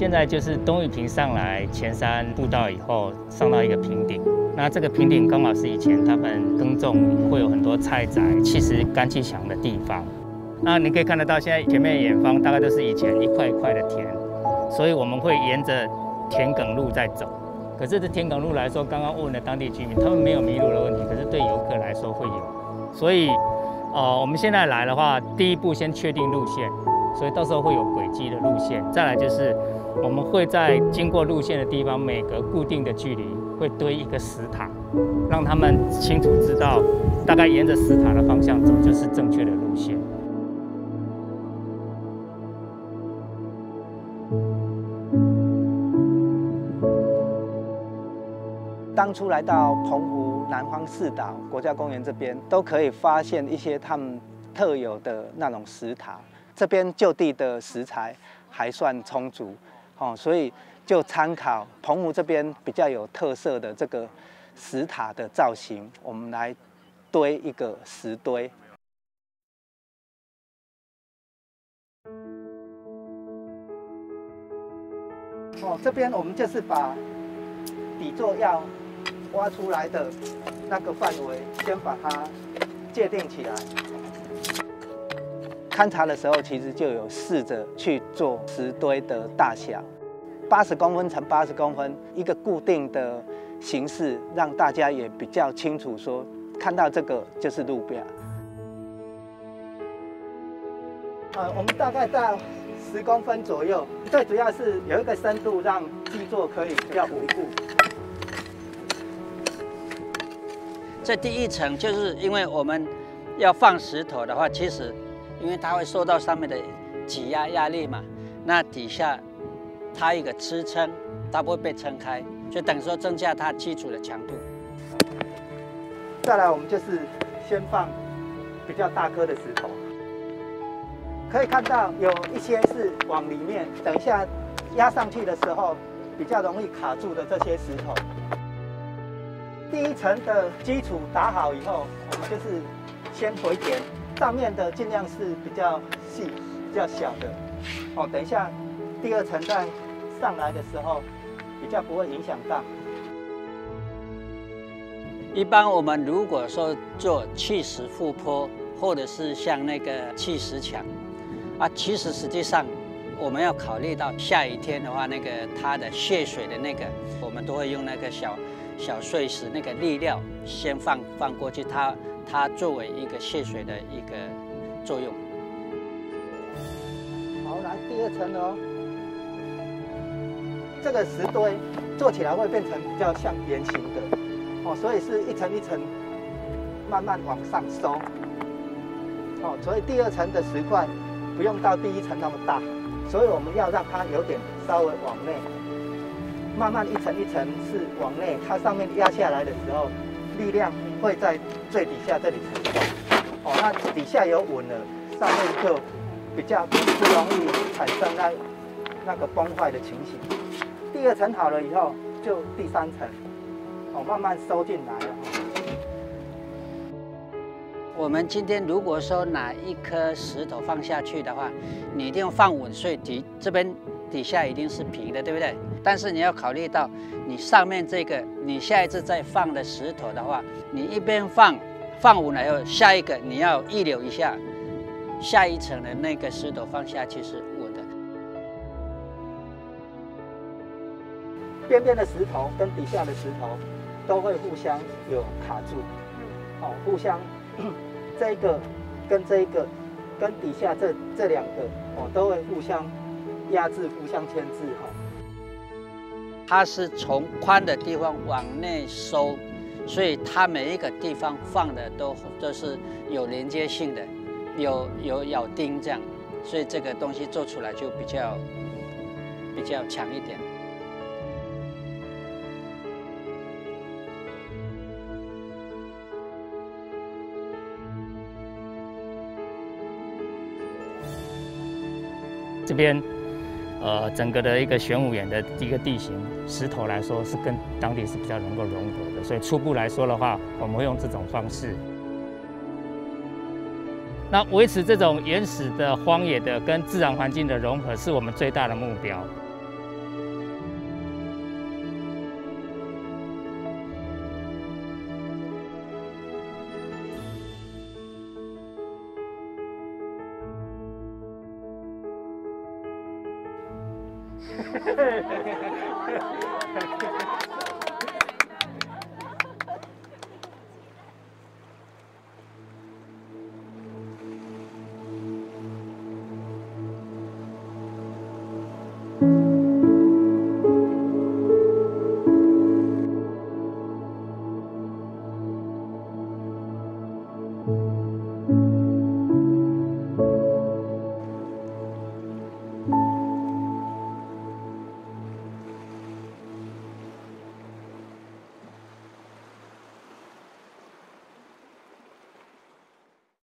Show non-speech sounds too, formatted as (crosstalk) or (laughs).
现在就是东雨坪上来前山步道以后，上到一个平顶。那这个平顶刚好是以前他们耕种会有很多菜仔、气实干气强的地方。那你可以看得到，现在前面远方大概都是以前一块一块的田，所以我们会沿着田埂路在走。可是这田埂路来说，刚刚问了当地居民，他们没有迷路的问题，可是对游客来说会有。所以，呃，我们现在来的话，第一步先确定路线，所以到时候会有轨迹的路线。再来就是我们会在经过路线的地方，每隔固定的距离会堆一个石塔，让他们清楚知道，大概沿着石塔的方向走就是正确的路线。当初来到澎湖南方四岛国家公园这边，都可以发现一些他们特有的那种石塔。这边就地的石材还算充足，哦，所以就参考澎湖这边比较有特色的这个石塔的造型，我们来堆一个石堆。哦，这边我们就是把底座要挖出来的那个范围，先把它界定起来。勘察的时候，其实就有试着去做石堆的大小，八十公分乘八十公分，一个固定的形式，让大家也比较清楚说，看到这个就是路标。呃，我们大概在十公分左右，最主要是有一个深度，让基座可以比较稳固。这第一层就是因为我们要放石头的话，其实因为它会受到上面的挤压压力嘛，那底下它一个支撑，它不会被撑开，就等于说增加它基础的强度。再来，我们就是先放比较大颗的石头，可以看到有一些是往里面，等一下压上去的时候比较容易卡住的这些石头。第一层的基础打好以后，我们就是先回填，上面的尽量是比较细、比较小的。哦，等一下第二层再上来的时候，比较不会影响到。一般我们如果说做砌石覆坡，或者是像那个砌石墙，啊，其实实际上我们要考虑到下雨天的话，那个它的泄水的那个，我们都会用那个小。小碎石那个粒料先放放过去，它它作为一个泄水的一个作用。好，来第二层哦。这个石堆做起来会变成比较像圆形的哦，所以是一层一层慢慢往上收。哦，所以第二层的石块不用到第一层那么大，所以我们要让它有点稍微往内。慢慢一层一层是往内，它上面压下来的时候，力量会在最底下这里承受。哦，那底下有稳了，上面就比较不容易产生那那个崩坏的情形。第二层好了以后，就第三层，哦，慢慢收进来了。我们今天如果说拿一颗石头放下去的话，你一定要放稳，所以底这边底下一定是平的，对不对？但是你要考虑到，你上面这个，你下一次再放的石头的话，你一边放，放稳了以后，下一个你要预留一下，下一层的那个石头放下去是稳的。边边的石头跟底下的石头都会互相有卡住，哦，互相这一个跟这一个跟底下这这两个哦都会互相压制、互相牵制哈。它是从宽的地方往内收，所以它每一个地方放的都都是有连接性的，有有咬钉这样，所以这个东西做出来就比较比较强一点。这边。呃，整个的一个玄武岩的一个地形，石头来说是跟当地是比较能够融合的，所以初步来说的话，我们会用这种方式。那维持这种原始的荒野的跟自然环境的融合，是我们最大的目标。Thank (laughs) you.